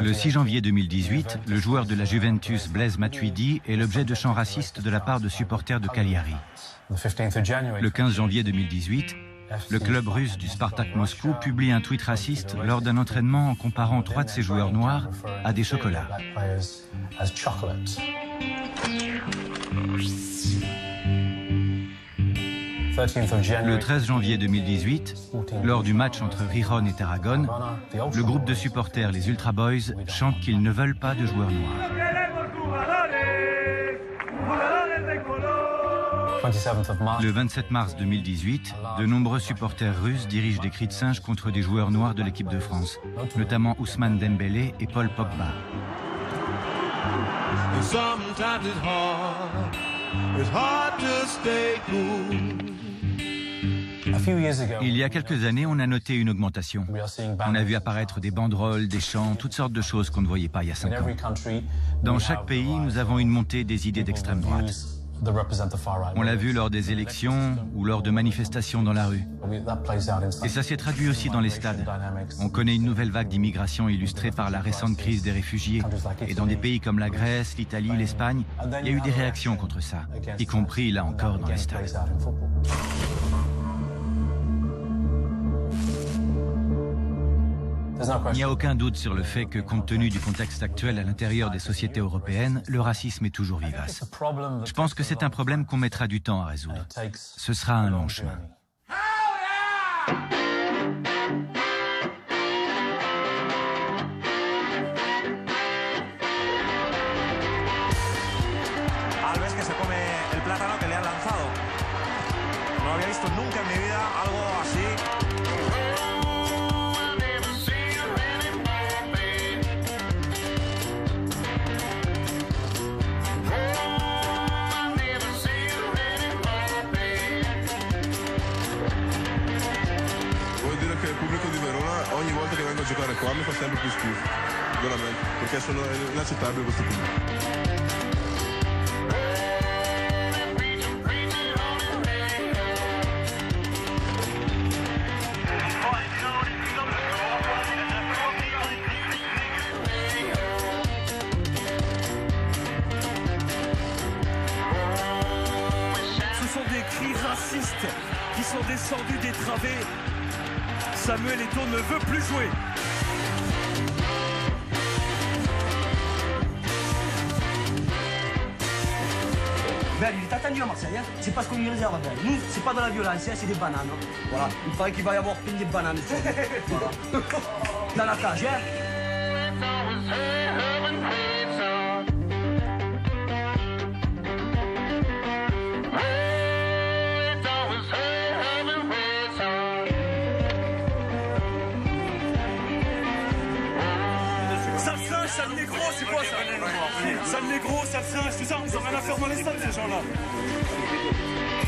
Le 6 janvier 2018, le joueur de la Juventus Blaise Matuidi est l'objet de chants racistes de la part de supporters de Cagliari. Le 15 janvier 2018, le club russe du Spartak Moscou publie un tweet raciste lors d'un entraînement en comparant trois de ses joueurs noirs à des chocolats. Le 13 janvier 2018, lors du match entre Riron et Tarragone, le groupe de supporters, les Ultra Boys, chante qu'ils ne veulent pas de joueurs noirs. Le 27 mars 2018, de nombreux supporters russes dirigent des cris de singe contre des joueurs noirs de l'équipe de France, notamment Ousmane Dembélé et Paul Pogba. Il y a quelques années, on a noté une augmentation. On a vu apparaître des banderoles, des chants, toutes sortes de choses qu'on ne voyait pas il y a cinq ans. Dans chaque pays, nous avons une montée des idées d'extrême droite. On l'a vu lors des élections ou lors de manifestations dans la rue. Et ça s'est traduit aussi dans les stades. On connaît une nouvelle vague d'immigration illustrée par la récente crise des réfugiés. Et dans des pays comme la Grèce, l'Italie, l'Espagne, il y a eu des réactions contre ça, y compris là encore dans les stades. Il n'y a aucun doute sur le fait que, compte tenu du contexte actuel à l'intérieur des sociétés européennes, le racisme est toujours vivace. Je pense que c'est un problème qu'on mettra du temps à résoudre. Ce sera un long chemin. Schifo, veramente, perché sono inaccettabili des cris racistes qui sont descendus des travées. Samuel Eto'o ne veut plus jouer. Hein. c'est pas ce qu'on lui réserve. Ben. Nous, c'est pas de la violence, hein, c'est des bananes. Voilà, il paraît qu'il va y avoir plein de bananes. Dans la cage, hein. Singe, c'est ça, ils ont rien à faire dans les ces gens-là.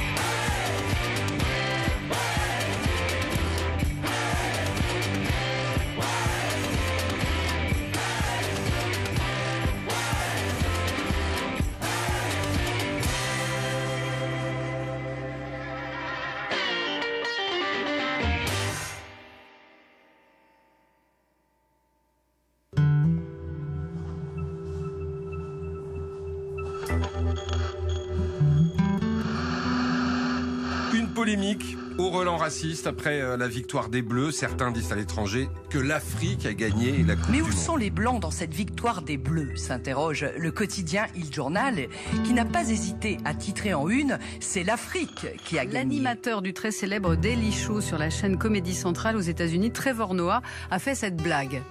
Polémique au relent raciste après euh, la victoire des Bleus. Certains disent à l'étranger que l'Afrique a gagné la Coupe Mais du où Monde. sont les Blancs dans cette victoire des Bleus? s'interroge le quotidien Il Journal, qui n'a pas hésité à titrer en une C'est l'Afrique qui a gagné. L'animateur du très célèbre Daily Show sur la chaîne Comédie Centrale aux États-Unis, Trevor Noah, a fait cette blague.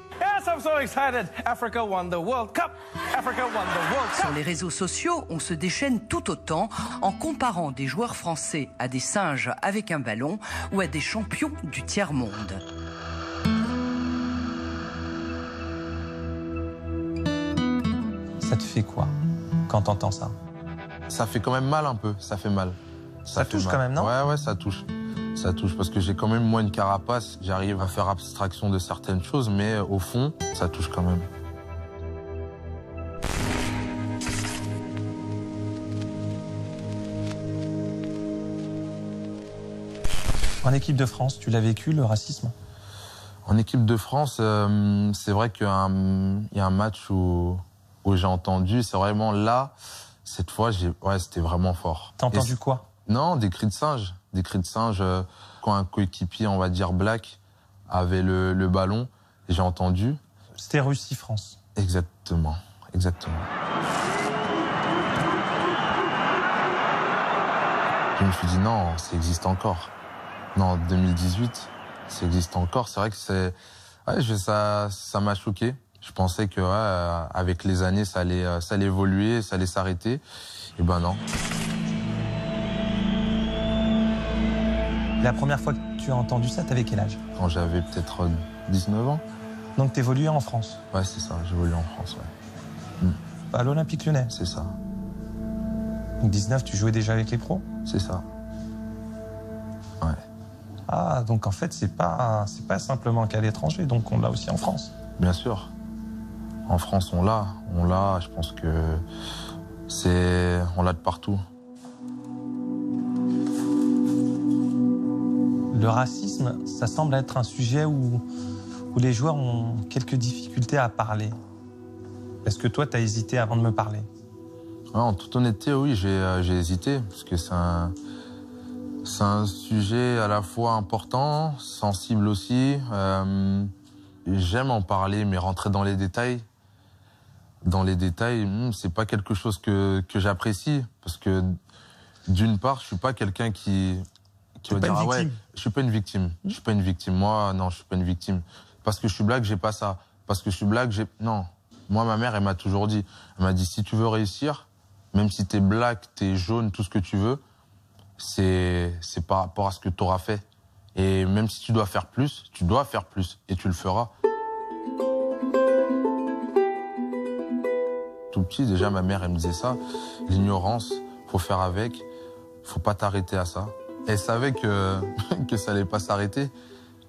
Yes, I'm so excited. Africa won the World Cup. Africa won the World Cup. Sur les réseaux sociaux, on se déchaîne tout autant en comparant des joueurs français à des singes avec un ballon ou à des champions du tiers-monde. Ça te fait quoi quand t'entends ça? Ça fait quand même mal un peu, ça fait mal. Ça touche mal. quand même, non? Ouais, ouais, ça touche. Ça touche parce que j'ai quand même moins une carapace, j'arrive à faire abstraction de certaines choses, mais euh, au fond, ça touche quand même. En équipe de France, tu l'as vécu, le racisme? En équipe de France, euh, c'est vrai qu'il y a un match où, où j'ai entendu, c'est vraiment là, cette fois, ouais, c'était vraiment fort. T'as entendu quoi? Non, des cris de singe. Des cris de singe. Euh, quand un coéquipier, on va dire Black, avait le, le ballon, j'ai entendu. C'était Russie-France. Exactement, exactement. Je me suis dit non, ça existe encore. Non, 2018, ça existe encore. C'est vrai que c'est, ouais, ça, ça m'a choqué. Je pensais que ouais, avec les années, ça allait, ça allait évoluer, ça allait s'arrêter. Et ben non. La première fois que tu as entendu ça, t'avais quel âge? Quand j'avais peut-être 19 ans. Donc t'évoluais en France? Ouais, c'est ça, j'évoluais en France, ouais. Hmm. À l'Olympique lyonnais? C'est ça. Donc 19, tu jouais déjà avec les pros? C'est ça. Ouais. Ah, donc en fait, c'est pas, c'est pas simplement qu'à l'étranger, donc on l'a aussi en France. Bien sûr. En France, on l'a. On l'a, je pense que c'est, on l'a de partout. Le racisme, ça semble être un sujet où, les joueurs ont quelques difficultés à parler. Est-ce que toi, tu as hésité avant de me parler? En toute honnêteté, oui, j'ai euh, hésité, parce que c'est un, sujet à la fois important, sensible aussi. Euh, j'aime en parler, mais rentrer dans les détails, dans les détails, hmm, c'est pas quelque chose que, que j'apprécie, parce que d'une part, je suis pas quelqu'un qui tu veux dire, ah ouais, je suis pas une victime. Je suis pas une victime. Moi, non, je suis pas une victime. Parce que je suis blague, j'ai pas ça. Parce que je suis blague, j'ai, non. Moi, ma mère, elle m'a toujours dit, elle m'a dit, si tu veux réussir, même si t'es black, t'es jaune, tout ce que tu veux, c'est, c'est par rapport à ce que tu auras fait. Et même si tu dois faire plus, tu dois faire plus. Et tu le feras. Tout petit, déjà, ma mère, elle me disait ça. L'ignorance, faut faire avec. Faut pas t'arrêter à ça. Elle savait que, que ça allait pas s'arrêter,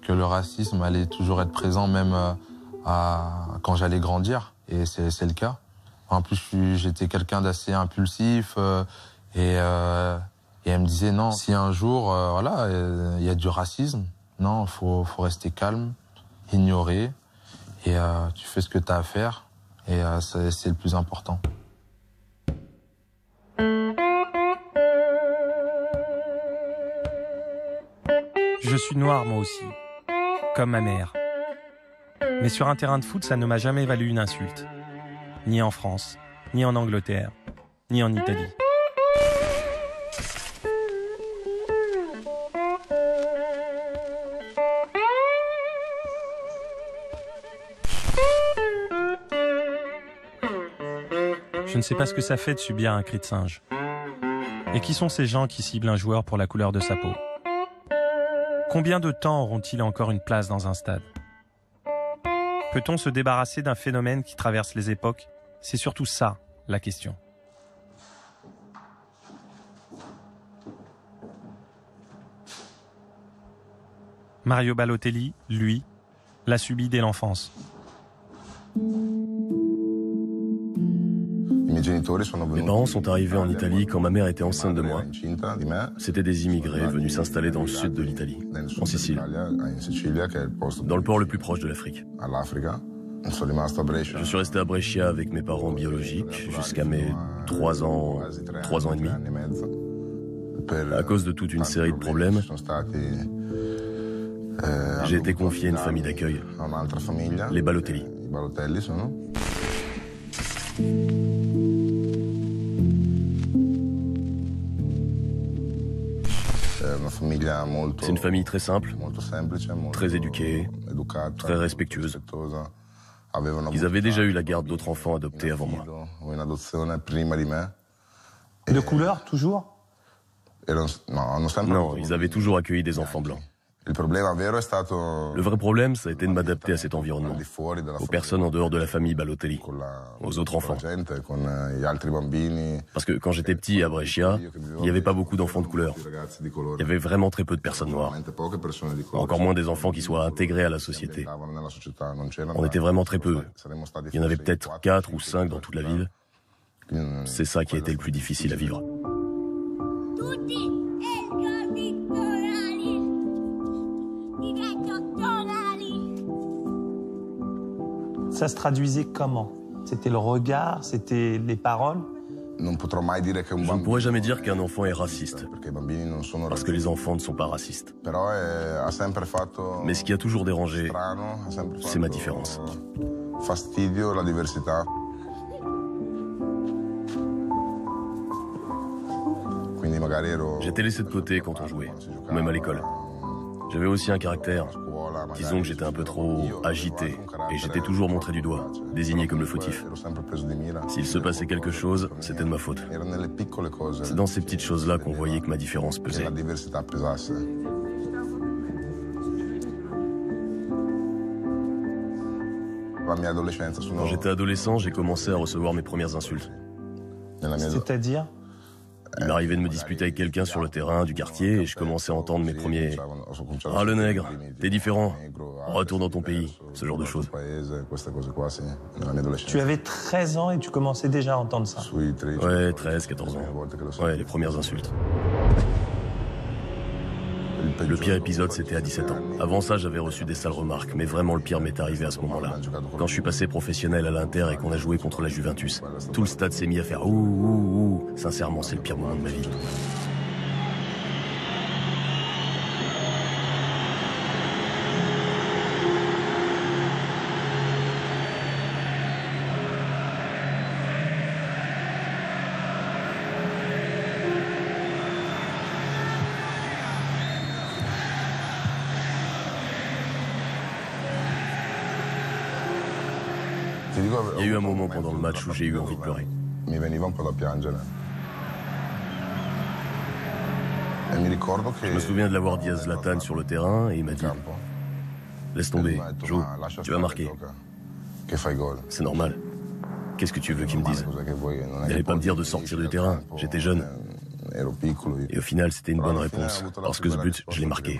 que le racisme allait toujours être présent même euh, à, quand j'allais grandir. Et c'est le cas. En plus, j'étais quelqu'un d'assez impulsif euh, et, euh, et elle me disait non, si un jour, euh, voilà, il y a du racisme, non, faut, faut rester calme, ignorer et tu fais ce que tu as à faire et c'est le plus important. Suis noir moi aussi, comme ma mère. Mais sur un terrain de foot, ça ne m'a jamais valu une insulte. Ni en France, ni en Angleterre, ni en Italie. Je ne sais pas ce que ça fait de subir un cri de singe. Et qui sont ces gens qui ciblent un joueur pour la couleur de sa peau? Combien de temps auront-ils encore une place dans un stade? Peut-on se débarrasser d'un phénomène qui traverse les époques? C'est surtout ça la question. Mario Balotelli, lui, l'a subi dès l'enfance. Mes parents sont arrivés en Italie quand ma mère était enceinte de moi. C'était des immigrés venus s'installer dans le sud de l'Italie, en Sicile, dans le port le plus proche de l'Afrique. Je suis resté à Brescia avec mes parents biologiques jusqu'à mes 3 ans, 3 ans et demi. À cause de toute une série de problèmes, j'ai été confié à une famille d'accueil, les Balotelli. C'est une famille très simple, très éduquée, très respectueuse. Ils avaient déjà eu la garde d'autres enfants adoptés avant moi. De couleur, toujours? Non, ils avaient toujours accueilli des enfants blancs. Le vrai problème, ça a été de m'adapter à cet environnement, aux personnes en dehors de la famille Balotelli, aux autres enfants. Parce que quand j'étais petit à Brescia, il n'y avait pas beaucoup d'enfants de couleur. Il y avait vraiment très peu de personnes noires. Encore moins des enfants qui soient intégrés à la société. On était vraiment très peu. Il y en avait peut-être quatre ou cinq dans toute la ville. C'est ça qui a été le plus difficile à vivre. Ça se traduisait comment? C'était le regard, c'était les paroles? Je ne pourrais jamais dire qu'un enfant est raciste, parce que les enfants ne sont pas racistes. Mais ce qui a toujours dérangé, c'est ma différence. J'étais laissé de côté quand on jouait, même à l'école. J'avais aussi un caractère. Disons que j'étais un peu trop agité et j'étais toujours montré du doigt, désigné comme le fautif. S'il se passait quelque chose, c'était de ma faute. C'est dans ces petites choses-là qu'on voyait que ma différence pesait. Quand j'étais adolescent, j'ai commencé à recevoir mes premières insultes. C'est-à-dire? Il m'arrivait de me disputer avec quelqu'un sur le terrain du quartier et je commençais à entendre mes premiers Ah le nègre, t'es différent, retourne dans ton pays, ce genre de choses. Tu avais 13 ans et tu commençais déjà à entendre ça Ouais, 13, 14 ans. Ouais, les premières insultes. Le pire épisode, c'était à 17 ans. Avant ça, j'avais reçu des sales remarques, mais vraiment le pire m'est arrivé à ce moment-là. Quand je suis passé professionnel à l'Inter et qu'on a joué contre la Juventus, tout le stade s'est mis à faire ouh, ouh, ouh. Sincèrement, c'est le pire moment de ma vie. Il y a eu un moment pendant le match où j'ai eu envie de pleurer. Je me souviens de l'avoir dit à Zlatan sur le terrain et il m'a dit Laisse tomber, joue, tu vas marquer. C'est normal. Qu'est-ce que tu veux qu'il me dise? Il n'allait pas me dire de sortir du terrain, j'étais jeune. Et au final, c'était une bonne réponse, parce que ce but, je l'ai marqué.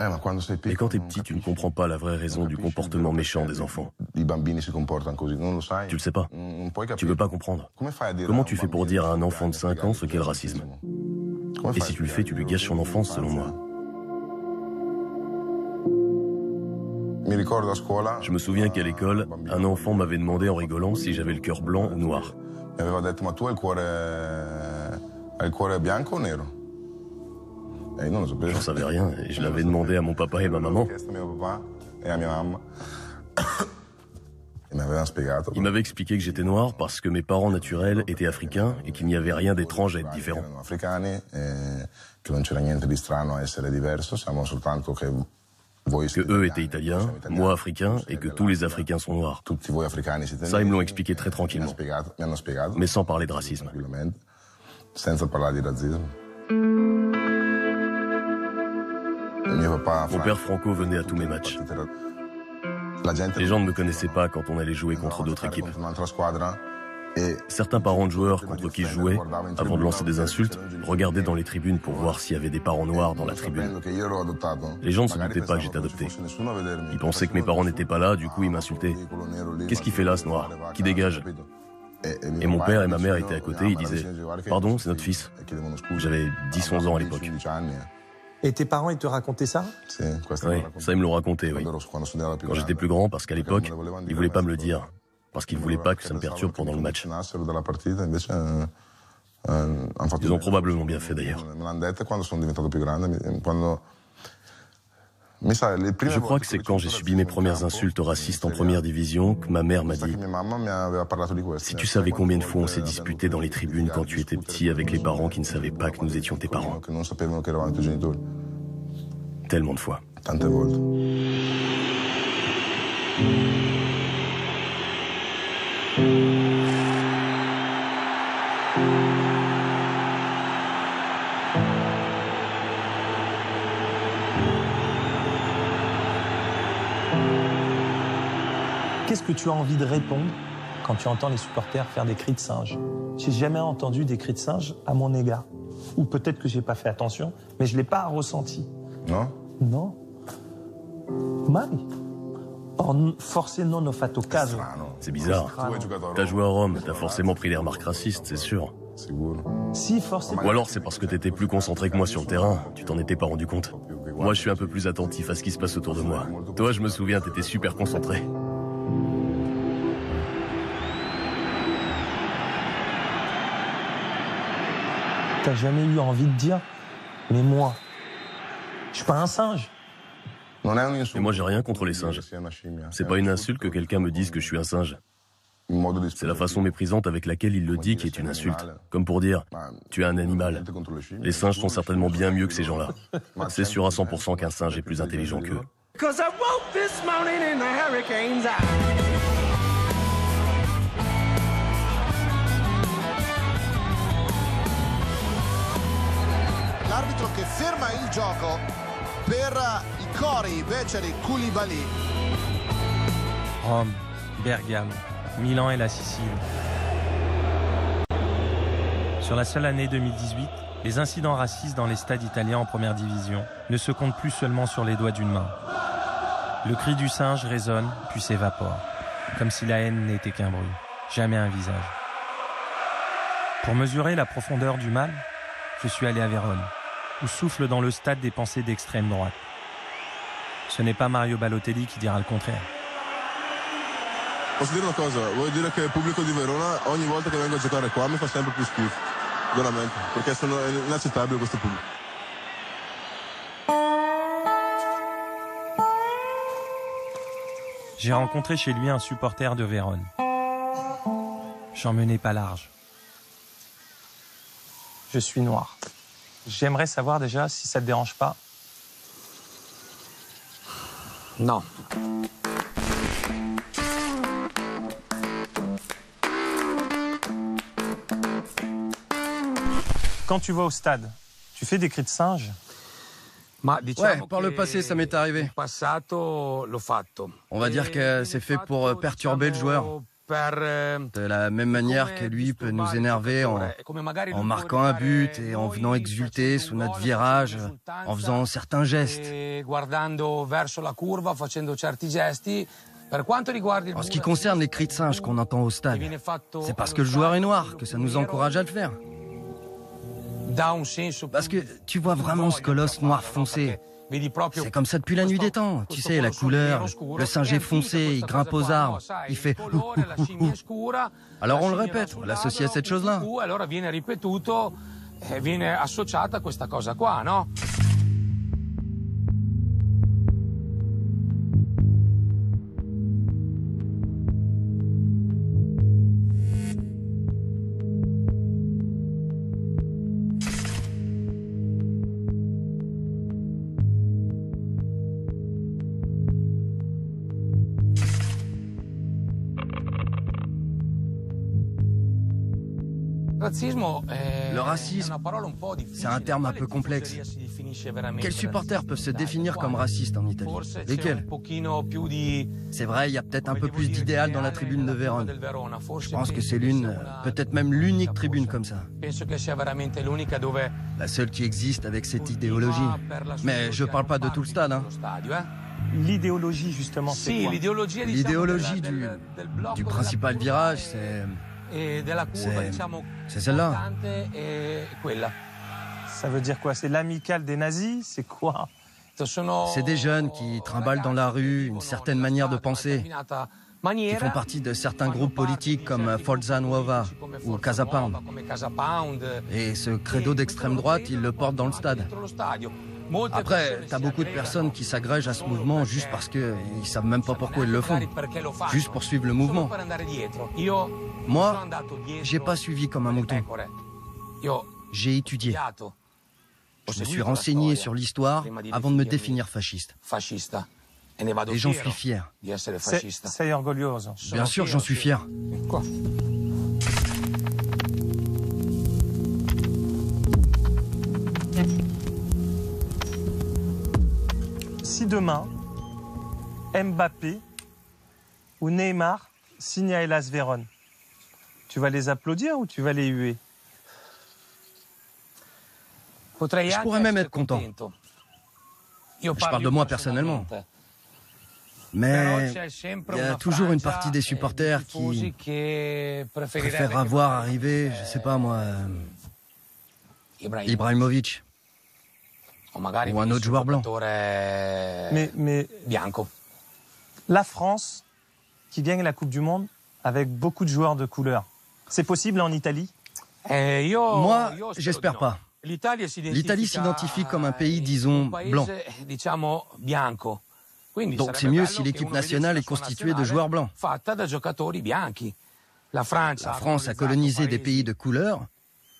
Et eh, quand t'es petit, tu ne comprends pas la vraie raison du comportement méchant des enfants. Tu le sais pas. Tu veux pas comprendre. Comment tu fais pour dire à un enfant de 5 ans ce qu'est le racisme? Et si tu le fais, tu lui gâches son enfance, selon moi. Je me souviens qu'à l'école, un enfant m'avait demandé en rigolant si j'avais le cœur blanc ou noir. Eh, J'en savais rien. Et je l'avais demandé à mon papa et ma maman. Il m'avait expliqué que j'étais noir parce que mes parents naturels étaient africains et qu'il n'y avait rien d'étrange à être différent. Que eux étaient italiens, moi africain, et que tous les Africains sont noirs. Ça, ils me l'ont expliqué très tranquillement, mais sans parler de racisme. Mon père Franco venait à tous mes matchs. Les gens ne me connaissaient pas quand on allait jouer contre d'autres équipes. Certains parents de joueurs contre qui je jouais, avant de lancer des insultes, regardaient dans les tribunes pour voir s'il y avait des parents noirs dans la tribune. Les gens ne se doutaient pas que j'étais adopté. Ils pensaient que mes parents n'étaient pas là, du coup ils m'insultaient. Qu'est-ce qu'il fait là, ce noir Qui dégage et mon père et ma mère étaient à côté, ils disaient Pardon, c'est notre fils. J'avais 10-11 ans à l'époque. Et tes parents, ils te racontaient ça? Oui, ça ils me l'ont raconté, oui. Quand j'étais plus grand, parce qu'à l'époque, ils voulaient pas me le dire. Parce qu'ils voulaient pas que ça me perturbe pendant le match. Ils ont probablement bien fait d'ailleurs. Je crois que c'est quand j'ai subi mes premières insultes racistes en première division que ma mère m'a dit Si tu savais combien de fois on s'est disputé dans les tribunes quand tu étais petit avec les parents qui ne savaient pas que nous étions tes parents. Tellement de fois. Tu as envie de répondre quand tu entends les supporters faire des cris de singe J'ai jamais entendu des cris de singe à mon égard. Ou peut-être que j'ai pas fait attention, mais je l'ai pas ressenti. Non? Non. Mai. Forcé non ho fatto caso. C'est bizarre. T'as joué à Rome, t'as forcément pris les remarques racistes, c'est sûr. Si, forcément. Ou alors c'est parce que t'étais plus concentré que moi sur le terrain, tu t'en étais pas rendu compte. Moi je suis un peu plus attentif à ce qui se passe autour de moi. Toi je me souviens, t'étais super concentré. T'as jamais eu envie de dire, mais moi, je suis pas un singe. Et moi j'ai rien contre les singes. C'est pas une insulte que quelqu'un me dise que je suis un singe. C'est la façon méprisante avec laquelle il le dit qui est une insulte. Comme pour dire, tu es un animal. Les singes sont certainement bien mieux que ces gens-là. C'est sûr à 100% qu'un singe est plus intelligent qu'eux. L'arbitre che il gioco per i cori Beceri Koulibaly. Rome, Bergame, Milan et la Sicile. Sur la seule année 2018, les incidents racistes dans les stades italiens en première division ne se comptent plus seulement sur les doigts d'une main. Le cri du singe résonne puis s'évapore, comme si la haine n'était qu'un bruit, jamais un visage. Pour mesurer la profondeur du mal, je suis allé à Vérone, où souffle dans le stade des pensées d'extrême droite. Ce n'est pas Mario Balotelli qui dira le contraire. Posso dire una cosa, vuol dire che il pubblico di Verona ogni volta che vengo a giocare qua mi fa sempre più schifo, veramente, perché sono inaccettabile questo pubblico. J'ai rencontré chez lui un supporter de Vérone. J'en menais pas large. Je suis noir. J'aimerais savoir déjà si ça te dérange pas. Non. Quand tu vas au stade, tu fais des cris de singe? Ouais, par le passé, ça m'est arrivé. On va dire que c'est fait pour euh, perturber le joueur. De la même manière que lui peut nous énerver en, en marquant un but et en venant exulter sous notre virage, en faisant certains gestes. En ce qui concerne les cris de singe qu'on entend au stade, c'est parce que le joueur est noir que ça nous encourage à le faire. Parce que tu vois vraiment ce colosse noir foncé. C'est comme ça depuis la nuit des temps. Tu sais, la couleur, le singe est foncé, il grimpe aux arbres, il fait... Alors on le répète, on l'associe à cette chose-là. Le racisme, c'est un terme un peu complexe. Quels supporters peuvent se définir comme racistes en Italie? Lesquels? C'est vrai, il y a peut-être un peu plus d'idéal dans la tribune de Vérone. Je pense que c'est l'une, peut-être même l'unique tribune comme ça. La seule qui existe avec cette idéologie. Mais je parle pas de tout le stade. Hein. L'idéologie, justement, c'est quoi? L'idéologie du, du principal virage, c'est... C'est celle-là. Ça veut dire quoi? C'est l'amicale des nazis? C'est quoi? C'est des jeunes qui trimballent dans la rue une certaine manière de penser, qui font partie de certains groupes politiques comme Forza Nuova ou Casa Pound. Et ce credo d'extrême droite, ils le portent dans le stade. Après, t'as beaucoup de personnes qui s'agrègent à ce mouvement juste parce qu'ils savent même pas pourquoi ils le font. Juste pour suivre le mouvement. Moi, j'ai pas suivi comme un mouton. J'ai étudié. Je me suis renseigné sur l'histoire avant de me définir fasciste. Et j'en suis fier. Bien sûr, j'en suis fier. Demain, Mbappé ou Neymar signent à Hellas Vérone, tu vas les applaudir ou tu vas les huer? Je pourrais même être content. Je parle de moi personnellement. Mais il y a toujours une partie des supporters qui préfèrent avoir arrivé, je sais pas moi, Ibrahimovic ou un autre joueur blanc. Mais, mais la France qui gagne la Coupe du Monde avec beaucoup de joueurs de couleur, c'est possible en Italie? Moi, j'espère pas. L'Italie s'identifie comme un pays, disons, blanc. Donc c'est mieux si l'équipe nationale est constituée de joueurs blancs. La France a colonisé des pays de couleur,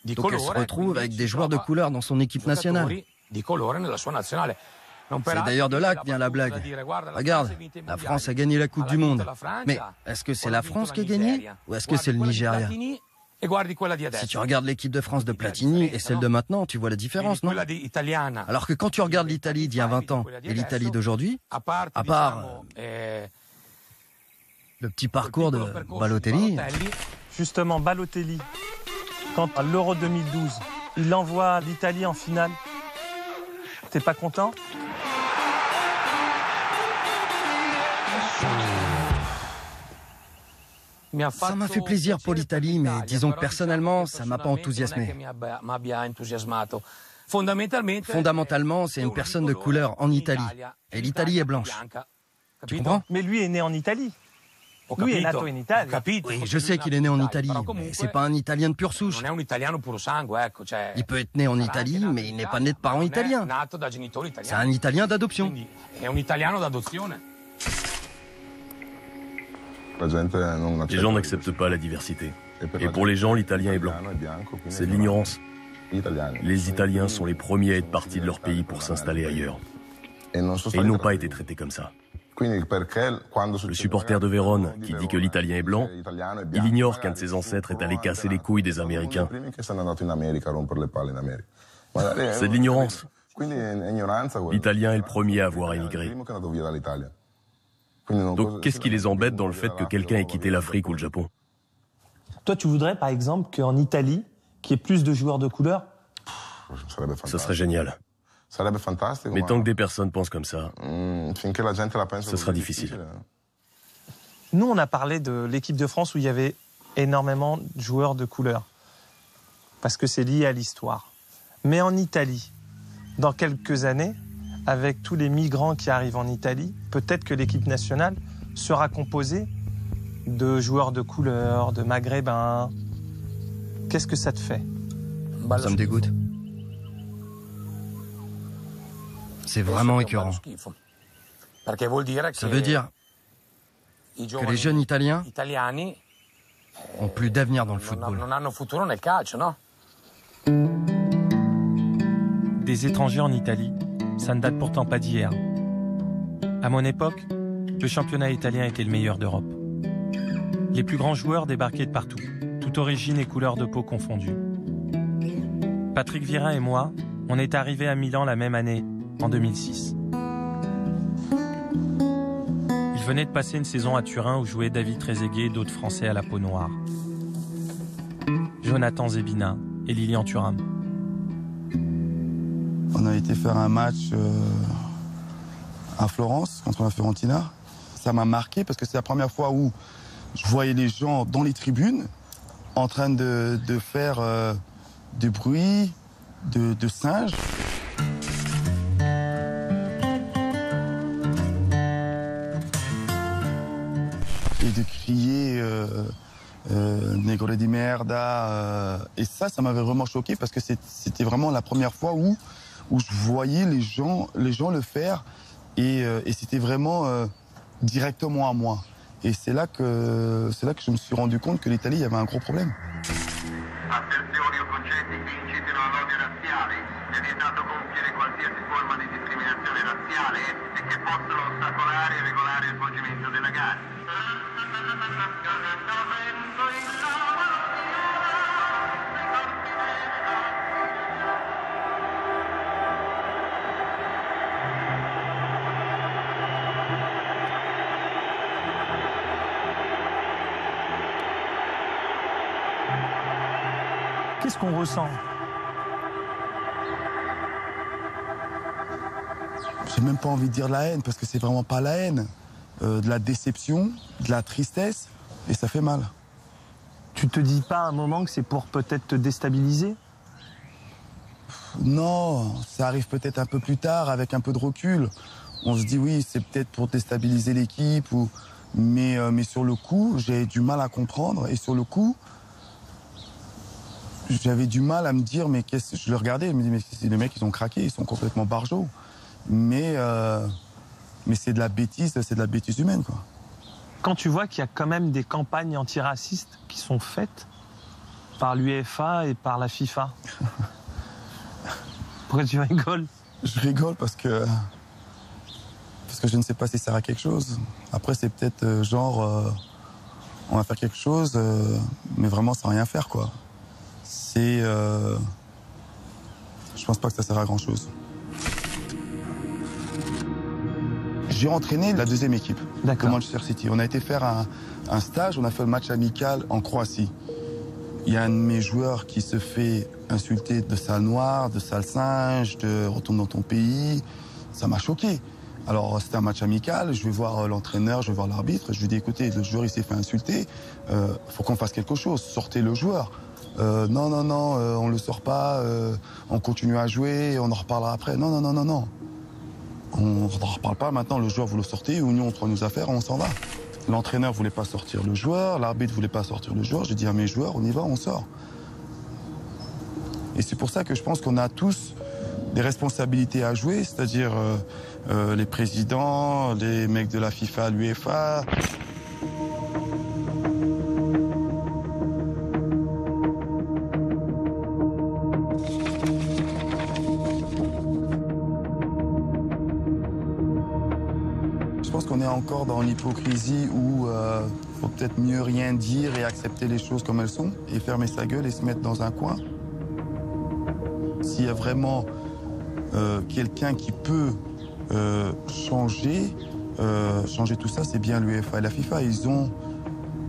donc elle se retrouve avec des joueurs de couleur dans son équipe nationale. C'est d'ailleurs de là que vient la blague. Regarde, la France a gagné la Coupe du Monde. Mais est-ce que c'est la France qui a gagné ou est-ce que c'est le Nigeria si tu regardes l'équipe de France de Platini et celle de maintenant, tu vois la différence, non Alors que quand tu regardes l'Italie d'il y a 20 ans et l'Italie d'aujourd'hui, à part euh, le petit parcours de Balotelli... Justement, Balotelli, quand à l'Euro 2012, il envoie l'Italie en finale, t'es pas content Ça m'a fait plaisir pour l'Italie, mais disons que personnellement, ça m'a pas enthousiasmé. Fondamentalement, c'est une personne de couleur en Italie. Et l'Italie est blanche. Tu comprends? Mais lui est né en Italie. Lui est nato in Italie. Oui, je sais qu'il est né en Italie, mais c'est pas un Italien de pure souche. Il peut être né en Italie, mais il n'est pas né de parents italiens. C'est un Italien d'adoption. Les gens n'acceptent pas la diversité. Et pour les gens, l'italien est blanc. C'est de l'ignorance. Les Italiens sont les premiers à être partis de leur pays pour s'installer ailleurs. Et ils n'ont pas été traités comme ça. Le supporter de Vérone qui dit que l'italien est blanc, il ignore qu'un de ses ancêtres est allé casser les couilles des Américains. C'est de l'ignorance. L'italien est le premier à avoir émigré. Donc qu'est-ce qui les embête dans le fait que quelqu'un ait quitté l'Afrique ou le Japon? Toi, tu voudrais par exemple qu'en Italie, qu'il y ait plus de joueurs de couleur? Ce serait génial. Mais tant que des personnes pensent comme ça, ce sera difficile. Nous, on a parlé de l'équipe de France où il y avait énormément de joueurs de couleur. Parce que c'est lié à l'histoire. Mais en Italie, dans quelques années, avec tous les migrants qui arrivent en Italie, peut-être que l'équipe nationale sera composée de joueurs de couleur, de maghrébins. Qu'est-ce que ça te fait? Ça me dégoûte. C'est vraiment écœurant. Ça veut dire que les jeunes Italiens ont plus d'avenir dans le football. Des étrangers en Italie ça ne date pourtant pas d'hier. À mon époque, le championnat italien était le meilleur d'Europe. Les plus grands joueurs débarquaient de partout, toute origine et couleur de peau confondues. Patrick Vieira et moi, on est arrivés à Milan la même année, en 2006. Il venait de passer une saison à Turin où jouaient David Trezeguet et d'autres Français à la peau noire. Jonathan Zebina et Lilian Thuram. On a été faire un match euh, à Florence contre la Fiorentina. Ça m'a marqué parce que c'est la première fois où je voyais les gens dans les tribunes en train de, faire euh, du bruit, de, singes. Euh, euh Negro di merda. et ça, ça m'avait vraiment choqué parce que c'était vraiment la première fois où je voyais les gens, le faire et, euh, c'était vraiment euh, directement à moi. Et c'est là que c'est là que je me suis rendu compte que l'Italie avait un gros problème. Qu'est-ce qu'on ressent J'ai même pas envie de dire la haine, parce que c'est vraiment pas la haine. Euh, de la déception, de la tristesse, et ça fait mal. Tu te dis pas à un moment que c'est pour peut-être te déstabiliser? Non, ça arrive peut-être un peu plus tard, avec un peu de recul. On se dit oui, c'est peut-être pour déstabiliser l'équipe, ou... mais, euh, mais sur le coup, j'ai du mal à comprendre, et sur le coup, j'avais du mal à me dire, mais qu'est-ce je le regardais, je me dis, mais les mecs, ils ont craqué, ils sont complètement barjots. Mais, euh, mais c'est de la bêtise, c'est de la bêtise humaine, quoi. Quand tu vois qu'il y a quand même des campagnes antiracistes qui sont faites par l'UEFA et par la FIFA, pourquoi tu rigoles? Je rigole parce que parce que je ne sais pas si ça sert à quelque chose. Après, c'est peut-être euh, genre, euh, on va faire quelque chose, mais vraiment sans rien faire, quoi. C'est, je pense pas que ça sert à grand chose. J'ai entraîné la deuxième équipe de Manchester City. On a été faire un, stage, on a fait le match amical en Croatie. Il y a un de mes joueurs qui se fait insulter de sale noir, de sale singe, de retourne dans ton pays. Ça m'a choqué. Alors c'était un match amical, je vais voir euh, l'entraîneur, je vais voir l'arbitre, je lui dis écoutez, le joueur il s'est fait insulter, il euh, faut qu'on fasse quelque chose, sortez le joueur. Euh, non, non, non, on le sort pas, on continue à jouer, on en reparlera après. Non, non, non, non, non. On ne reparle pas maintenant, le joueur vous le sortez, ou nous on prend nos affaires, on s'en va. L'entraîneur voulait pas sortir le joueur, l'arbitre voulait pas sortir le joueur. J'ai dit à mes joueurs, on y va, on sort. Et c'est pour ça que je pense qu'on a tous des responsabilités à jouer, c'est-à-dire euh, euh, les présidents, les mecs de la FIFA, l'UEFA, encore dans l'hypocrisie où euh, faut peut-être mieux rien dire et accepter les choses comme elles sont et fermer sa gueule et se mettre dans un coin. S'il y a vraiment euh, quelqu'un qui peut euh, changer, changer tout ça, c'est bien l'UEFA et la FIFA. Ils ont,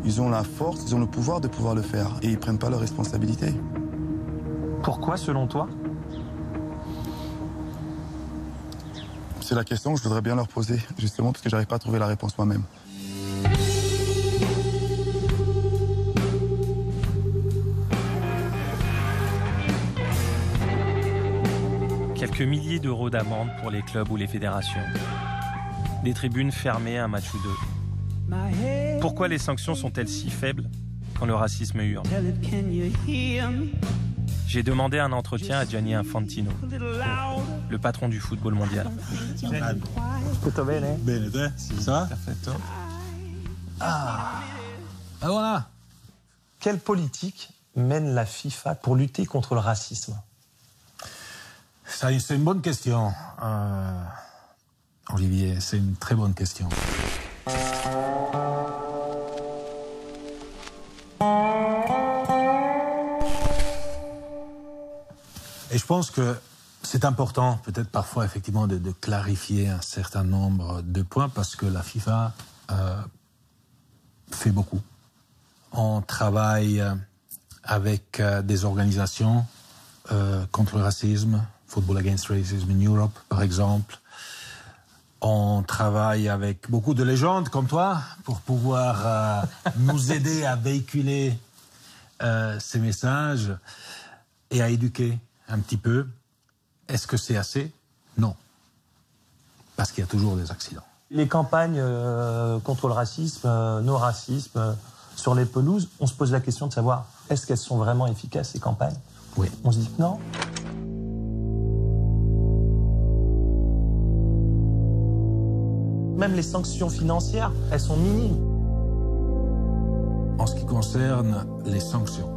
ils ont la force, ils ont le pouvoir de pouvoir le faire et ils prennent pas leurs responsabilités. Pourquoi, selon toi? C'est la question que je voudrais bien leur poser, justement, parce que j'arrive pas à trouver la réponse moi-même. Quelques milliers d'euros d'amende pour les clubs ou les fédérations. Des tribunes fermées un match ou deux. Pourquoi les sanctions sont-elles si faibles quand le racisme hurle? J'ai demandé un entretien à Gianni Infantino le patron du football mondial. Tutto bene? Bene, te? Ça va Perfetto. Ah. ah voilà Quelle politique mène la FIFA pour lutter contre le racisme? C'est une bonne question. Euh, Olivier, c'est une très bonne question. Je pense que c'est important, peut-être parfois, effectivement, de, clarifier un certain nombre de points parce que la FIFA euh, fait beaucoup. On travaille euh, avec euh, des organisations contre le racisme, Football Against Racism in Europe, par exemple. On travaille avec beaucoup de légendes comme toi pour pouvoir nous aider à véhiculer ces messages et à éduquer un petit peu. Est-ce que c'est assez? Non. Parce qu'il y a toujours des accidents. Les campagnes euh, contre le racisme, euh, non racisme, euh, sur les pelouses, on se pose la question de savoir est-ce qu'elles sont vraiment efficaces, ces campagnes? Oui. On se dit que non. Même les sanctions financières, elles sont minimes. En ce qui concerne les sanctions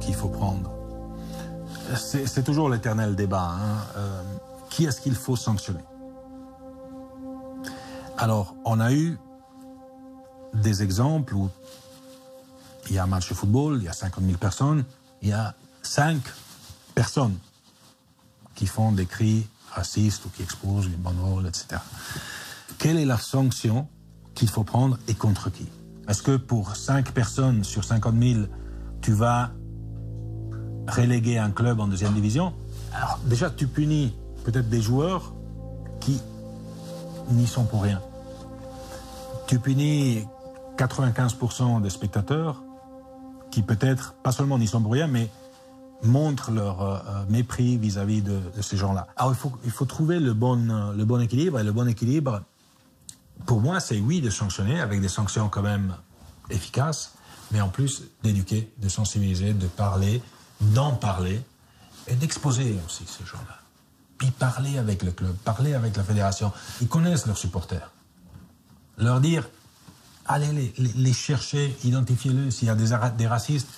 qu'il faut prendre, c'est toujours l'éternel débat. Hein. Euh, qui est-ce qu'il faut sanctionner? Alors, on a eu des exemples où il y a un match de football, il y a 50 000 personnes, il y a 5 personnes qui font des cris racistes ou qui exposent une banderole, etc. Quelle est la sanction qu'il faut prendre et contre qui? Est-ce que pour 5 personnes sur 50 000, tu vas reléguer un club en deuxième division, alors déjà tu punis peut-être des joueurs qui n'y sont pour rien. Tu punis 95% des spectateurs qui peut-être, pas seulement n'y sont pour rien, mais montrent leur euh, euh, mépris vis-à-vis de, ces gens-là. Alors il faut, il faut trouver le bon, le bon équilibre, et le bon équilibre, pour moi, c'est oui de sanctionner, avec des sanctions quand même efficaces, mais en plus d'éduquer, de sensibiliser, de parler, d'en parler, et d'exposer aussi ces gens-là. Puis parler avec le club, parler avec la fédération. Ils connaissent leurs supporters. Leur dire, allez les, chercher, identifiez-le. S'il y a des, des racistes,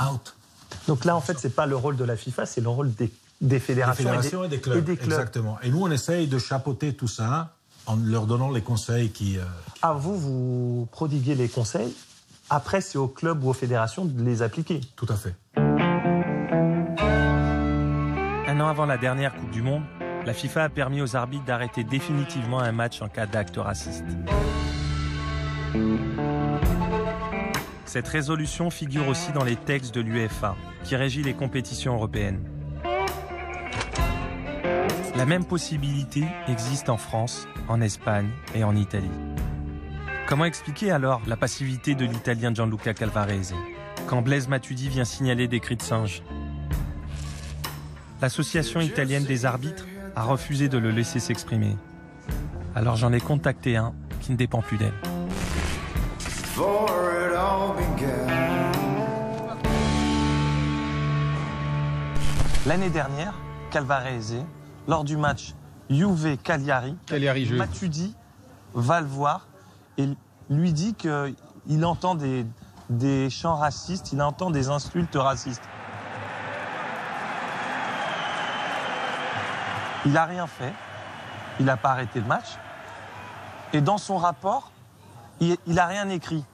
out. Donc là, en fait, c'est pas le rôle de la FIFA, c'est le rôle des, des fédérations, et, des, clubs. Exactement. Et nous, on essaye de chapeauter tout ça en leur donnant les conseils qui. Euh, ah, vous, vous prodiguez les conseils. Après, c'est aux clubs ou aux fédérations de les appliquer. Tout à fait. Un an avant la dernière Coupe du Monde, la FIFA a permis aux arbitres d'arrêter définitivement un match en cas d'acte raciste. Cette résolution figure aussi dans les textes de l'UEFA, qui régit les compétitions européennes. La même possibilité existe en France, en Espagne et en Italie. Comment expliquer alors la passivité de l'Italien Gianluca Calvarese? Quand Blaise Matuidi vient signaler des cris de singe L'association italienne des arbitres a refusé de le laisser s'exprimer. Alors j'en ai contacté un qui ne dépend plus d'elle. L'année dernière, Calvarese, lors du match Juve Cagliari, Cagliari Matuidi va le voir et lui dit qu'il entend des, des chants racistes, il entend des insultes racistes. Il n'a rien fait, il n'a pas arrêté le match. Et dans son rapport, il n'a rien écrit.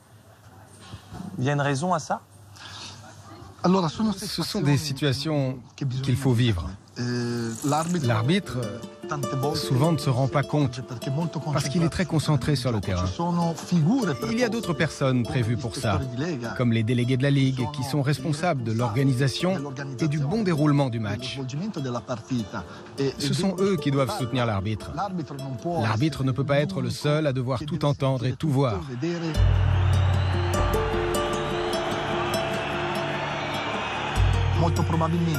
Il y a une raison à ça? Ce sont des situations qu'il faut vivre. L'arbitre, souvent, ne se rend pas compte parce qu'il est très concentré sur le terrain. Il y a d'autres personnes prévues pour ça, comme les délégués de la Ligue, qui sont responsables de l'organisation et du bon déroulement du match. Ce sont eux qui doivent soutenir l'arbitre. L'arbitre ne peut pas être le seul à devoir tout entendre et tout voir.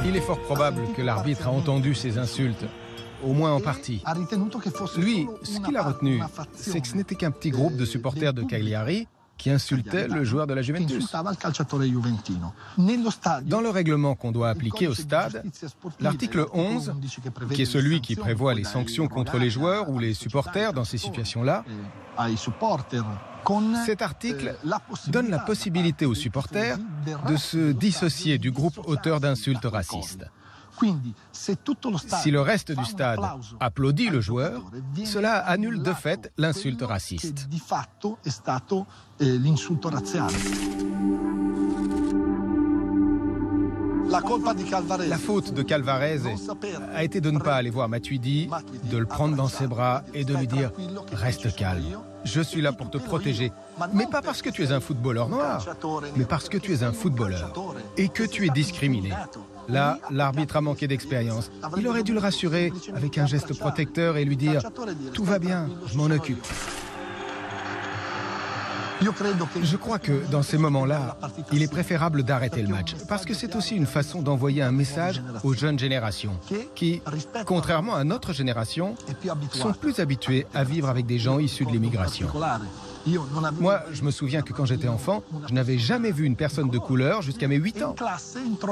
Il est fort probable que l'arbitre a entendu ces insultes, au moins en partie. Lui, ce qu'il a retenu, c'est que ce n'était qu'un petit groupe de supporters de Cagliari qui insultait le joueur de la Juventus. Dans le règlement qu'on doit appliquer au stade, l'article 11, qui est celui qui prévoit les sanctions contre les joueurs ou les supporters dans ces situations-là, cet article donne la possibilité aux supporters de se dissocier du groupe auteur d'insultes racistes. Si le reste du stade applaudit le joueur, cela annule de fait l'insulte raciste. La faute de Calvarese a été de ne pas aller voir Matuidi, de le prendre dans ses bras et de lui dire ⁇ Reste calme, je suis là pour te protéger. Mais pas parce que tu es un footballeur noir, mais parce que tu es un footballeur et que tu es discriminé. Là, l'arbitre a manqué d'expérience. Il aurait dû le rassurer avec un geste protecteur et lui dire ⁇ Tout va bien, je m'en occupe ⁇ je crois que dans ces moments-là, il est préférable d'arrêter le match, parce que c'est aussi une façon d'envoyer un message aux jeunes générations, qui, contrairement à notre génération, sont plus habituées à vivre avec des gens issus de l'immigration. Moi, je me souviens que quand j'étais enfant, je n'avais jamais vu une personne de couleur jusqu'à mes 8 ans.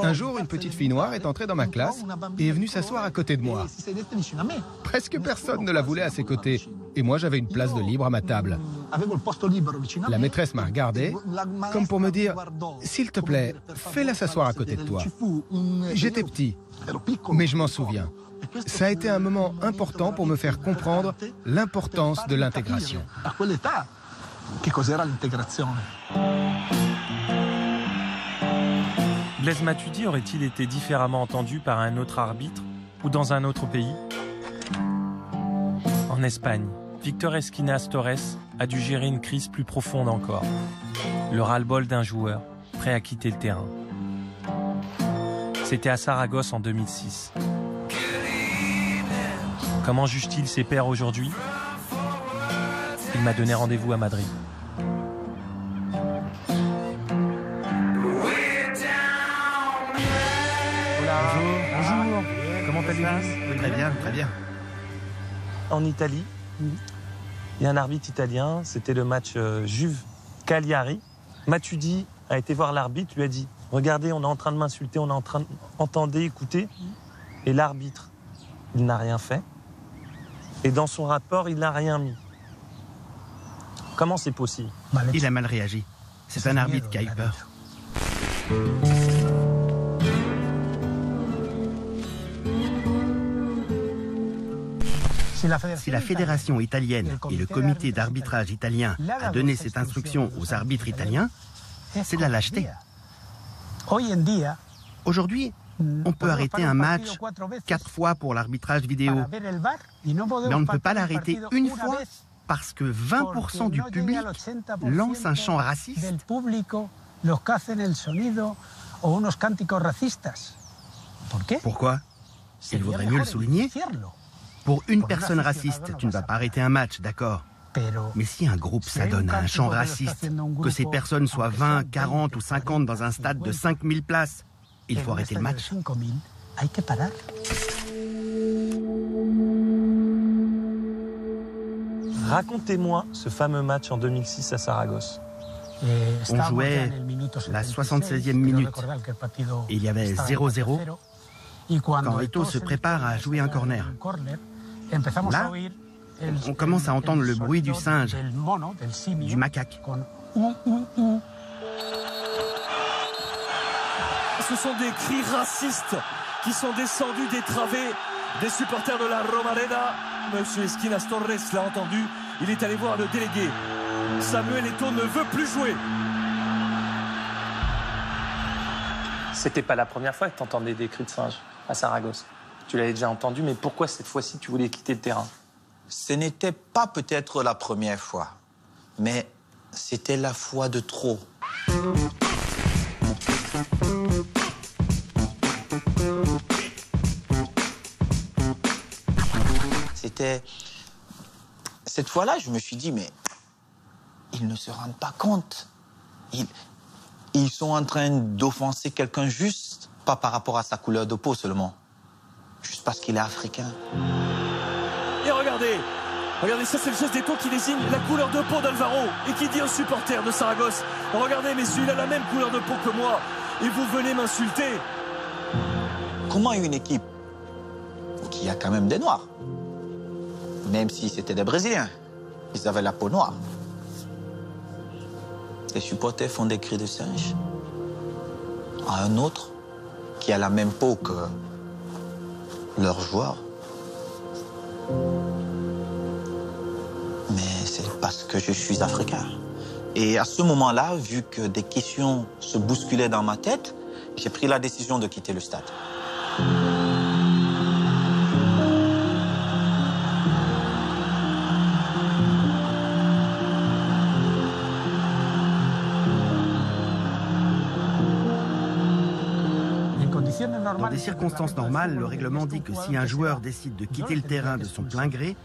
Un jour, une petite fille noire est entrée dans ma classe et est venue s'asseoir à côté de moi. Presque personne ne la voulait à ses côtés. Et moi, j'avais une place de libre à ma table. La maîtresse m'a regardé, comme pour me dire S'il te plaît, fais-la s'asseoir à côté de toi. J'étais petit, mais je m'en souviens. Ça a été un moment important pour me faire comprendre l'importance de l'intégration che cos'era l'integrazione? Blaise Matuidi aurait-il été différemment entendu par un autre arbitre ou dans un autre pays? En Espagne, Victor Esquinas Torres a dû gérer une crise plus profonde encore. Le ras-le-bol d'un joueur prêt à quitter le terrain. C'était à Saragosse en 2006. Comment juge-t-il ses pères aujourd'hui? M'a donné rendez-vous à Madrid. Bonjour. Comment allez-vous Très bien, très bien. En Italie, il y a un arbitre italien, c'était le match euh, Juve Cagliari. Matuidi a été voir l'arbitre, lui a dit Regardez, on est en train de m'insulter, on est en train de. Entendez, écoutez. Et l'arbitre, il n'a rien fait. Et dans son rapport, il n'a rien mis. Comment c'est possible Il a mal réagi. C'est un arbitre qui a eu peur. Si la fédération italienne et le comité d'arbitrage italien a donné cette instruction aux arbitres italiens, c'est de la lâcheté. Aujourd'hui, on peut arrêter un match quatre fois pour l'arbitrage vidéo, mais on ne peut pas l'arrêter une fois parce que 20% du public lance un chant raciste. Pourquoi? Il vaudrait mieux le souligner. Pour une personne raciste, tu ne vas pas arrêter un match, d'accord. Mais si un groupe s'adonne à un chant raciste, que ces personnes soient 20, 40 ou 50 dans un stade de 5000 places, il faut arrêter le match. Racontez-moi ce fameux match en 2006 à Saragosse. On jouait la 76e minute. Il y avait 0-0 quand Eto se prépare à jouer un corner. Là, on commence à entendre le bruit du singe, du macaque. Ce sont des cris racistes qui sont descendus des travées des supporters de la Romareda. Monsieur Esquinas Torres l'a entendu. Il est allé voir le délégué. Samuel Eto'o ne veut plus jouer. C'était pas la première fois que tu entendais des cris de singe à Saragosse. Tu l'avais déjà entendu, mais pourquoi cette fois-ci tu voulais quitter le terrain? Ce n'était pas peut-être la première fois, mais c'était la fois de trop. C'était. Cette fois-là, je me suis dit, mais ils ne se rendent pas compte. Ils, ils sont en train d'offenser quelqu'un juste, pas par rapport à sa couleur de peau seulement, juste parce qu'il est africain. Et regardez, regardez, ça c'est le geste des qui désigne la couleur de peau d'Alvaro et qui dit aux supporters de Saragosse, regardez messieurs, il a la même couleur de peau que moi et vous venez m'insulter. Comment une équipe qui a quand même des noirs, même si c'était des Brésiliens, ils avaient la peau noire. Les supporters font des cris de singe à un autre qui a la même peau que leur joueur. Mais c'est parce que je suis africain. Et à ce moment-là, vu que des questions se bousculaient dans ma tête, j'ai pris la décision de quitter le stade. Des circonstances normales, le règlement dit que si un joueur décide de quitter le terrain de son plein gré,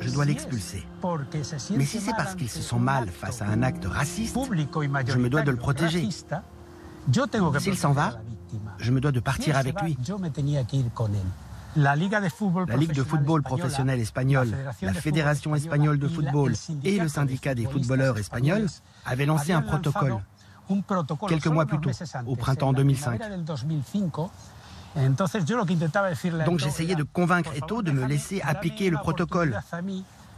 je dois l'expulser. Mais si c'est parce qu'il se sent mal face à un acte raciste, je me dois de le protéger. S'il s'en va, je me dois de partir avec lui. La Ligue de football professionnel espagnol, la Fédération espagnole de football et le syndicat des footballeurs espagnols avaient lancé un protocole quelques mois plus tôt, au printemps 2005. Donc j'essayais de convaincre Eto de me laisser appliquer le protocole.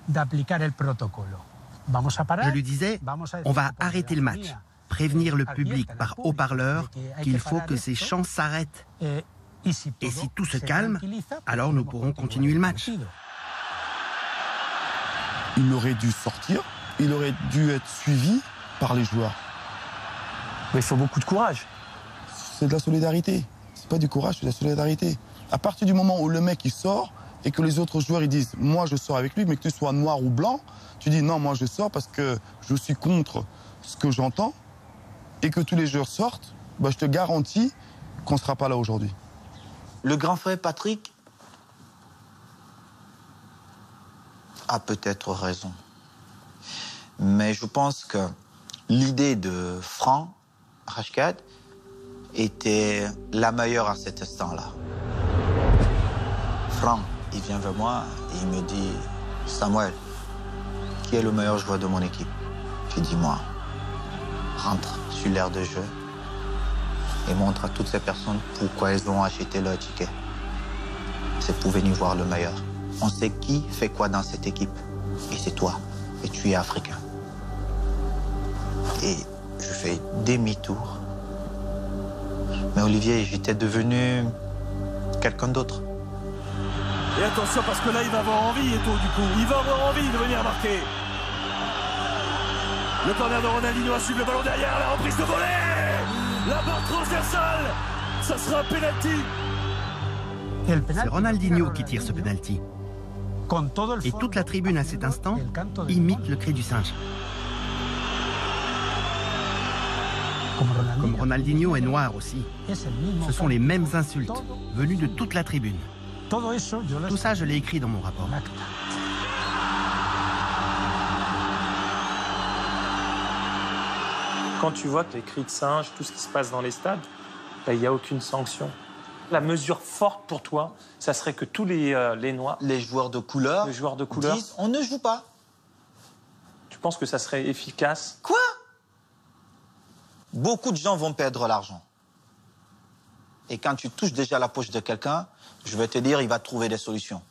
Je lui disais, on va arrêter le match, prévenir le public par haut-parleur qu'il faut que ces chants s'arrêtent. Et si tout se calme, alors nous pourrons continuer le match. Il aurait dû sortir, il aurait dû être suivi par les joueurs. Mais il faut beaucoup de courage. C'est de la solidarité. Pas du courage, c'est de la solidarité. À partir du moment où le mec il sort et que les autres joueurs ils disent moi je sors avec lui, mais que tu sois noir ou blanc, tu dis non moi je sors parce que je suis contre ce que j'entends et que tous les joueurs sortent, bah, je te garantis qu'on ne sera pas là aujourd'hui. Le grand frère Patrick a peut-être raison. Mais je pense que l'idée de Franck Rashkad était la meilleure à cet instant-là. Franck, il vient vers moi et il me dit Samuel, qui est le meilleur joueur de mon équipe? J'ai dit moi. Rentre sur l'air de jeu et montre à toutes ces personnes pourquoi elles ont acheté leur ticket. C'est pour venir voir le meilleur. On sait qui fait quoi dans cette équipe. Et c'est toi. Et tu es africain. Et je fais demi-tour. Mais Olivier, j'étais devenu quelqu'un d'autre. Et attention parce que là il va avoir envie et tout du coup. Il va avoir envie de venir marquer. Le corner de Ronaldinho a suivi le ballon derrière, la reprise de volée La barre transversale Ça sera un penalty C'est Ronaldinho qui tire ce penalty. Et toute la tribune à cet instant imite le cri du singe. Comme Ronaldinho est noir aussi. Ce sont les mêmes insultes venues de toute la tribune. Tout ça, je l'ai écrit dans mon rapport. Quand tu vois les cris de singe, tout ce qui se passe dans les stades, ben, il n'y a aucune sanction. La mesure forte pour toi, ça serait que tous les, euh, les noirs, Les joueurs de couleur, les joueurs de couleur, disent on ne joue pas. tu penses que ça serait efficace Quoi? Beaucoup de gens vont perdre l'argent. Et quand tu touches déjà la poche de quelqu'un, je vais te dire, il va trouver des solutions.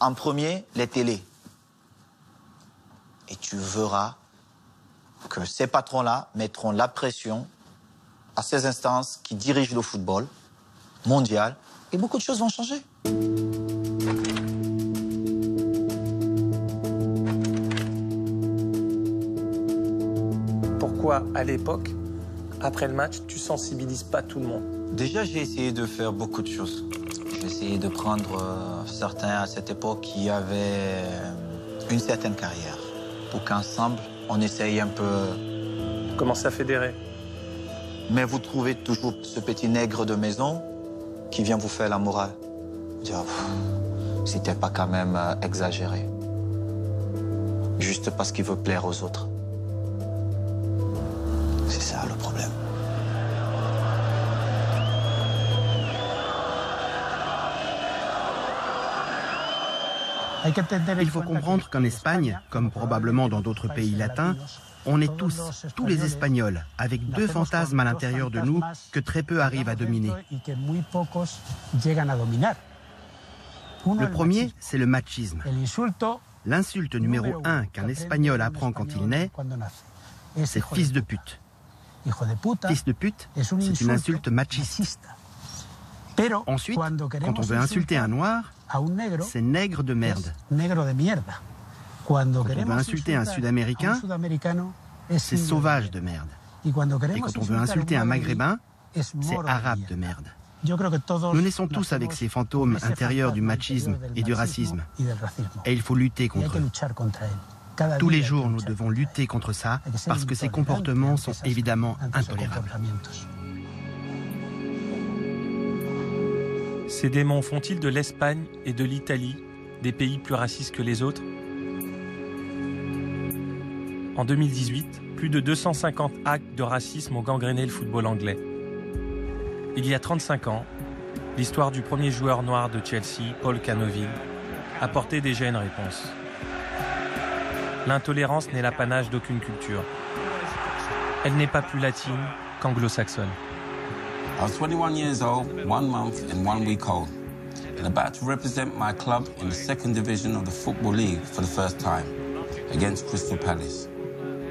En premier, les télés. Et tu verras que ces patrons-là mettront la pression à ces instances qui dirigent le football mondial et beaucoup de choses vont changer. À l'époque, après le match, tu sensibilises pas tout le monde Déjà, j'ai essayé de faire beaucoup de choses. J'ai essayé de prendre euh, certains à cette époque qui avaient euh, une certaine carrière pour qu'ensemble, on essaye un peu. Commencer à fédérer. Mais vous trouvez toujours ce petit nègre de maison qui vient vous faire la morale. Dire, c'était pas quand même euh, exagéré. Juste parce qu'il veut plaire aux autres. Il faut comprendre qu'en Espagne, comme probablement dans d'autres pays latins, on est tous, tous les Espagnols, avec deux fantasmes à l'intérieur de nous que très peu arrivent à dominer. Le premier, c'est le machisme. L'insulte numéro un qu'un Espagnol apprend quand il naît, c'est fils de pute. Fils de pute, c'est une insulte machiste. Ensuite, quand on veut insulter un noir, c'est nègre de merde. Quand on veut insulter un Sud-Américain, c'est sauvage de merde. Et quand on veut insulter un Maghrébin, c'est arabe de merde. Nous naissons tous avec ces fantômes intérieurs du machisme et du racisme. Et il faut lutter contre eux. Tous les jours, nous devons lutter contre ça parce que ces comportements sont évidemment intolérables. Ces démons font-ils de l'Espagne et de l'Italie des pays plus racistes que les autres? En 2018, plus de 250 actes de racisme ont gangréné le football anglais. Il y a 35 ans, l'histoire du premier joueur noir de Chelsea, Paul Canoville, apportait déjà une réponse. L'intolérance n'est l'apanage d'aucune culture. Elle n'est pas plus latine qu'anglo-saxonne. I was 21 years old, one month and one week old, and about to represent my club in the second division of the Football League for the first time against Crystal Palace.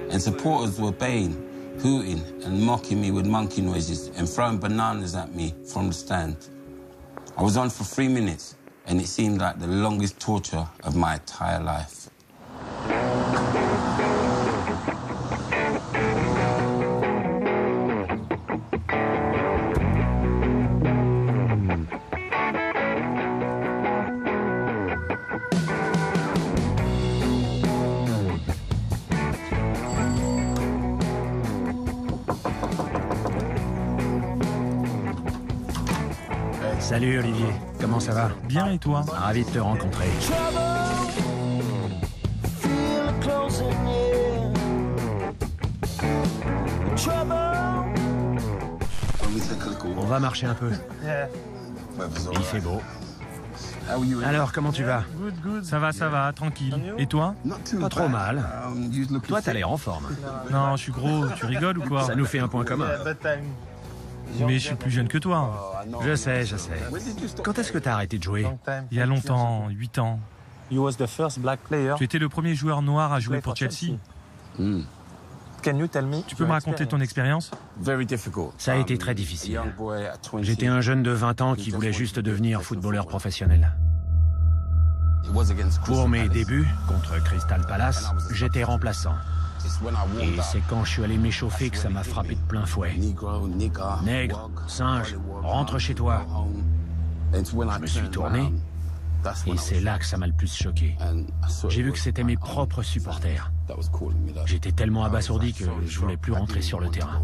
And supporters were baying, hooting and mocking me with monkey noises and throwing bananas at me from the stand. I was on for three minutes, and it seemed like the longest torture of my entire life. Salut Olivier, comment ça va? Bien et toi? Ravi de te rencontrer. On va marcher un peu. Il fait beau. Alors, comment tu vas? Ça va, ça va, tranquille. Et toi? Pas trop mal. Toi, t'as l'air en forme. Non, je suis gros, tu rigoles ou quoi? Ça nous fait un point commun. Mais je suis plus jeune que toi. Je sais, je sais. Quand est-ce que t'as arrêté de jouer Il y a longtemps, 8 ans. Tu étais le premier joueur noir à jouer pour Chelsea. Tu peux me raconter ton expérience Ça a été très difficile. J'étais un jeune de 20 ans qui voulait juste devenir footballeur professionnel. Pour mes débuts contre Crystal Palace, j'étais remplaçant. Et c'est quand je suis allé m'échauffer que ça m'a frappé de plein fouet. Nègre, singe, rentre chez toi. Je me suis tourné et c'est là que ça m'a le plus choqué. J'ai vu que c'était mes propres supporters. J'étais tellement abasourdi que je voulais plus rentrer sur le terrain.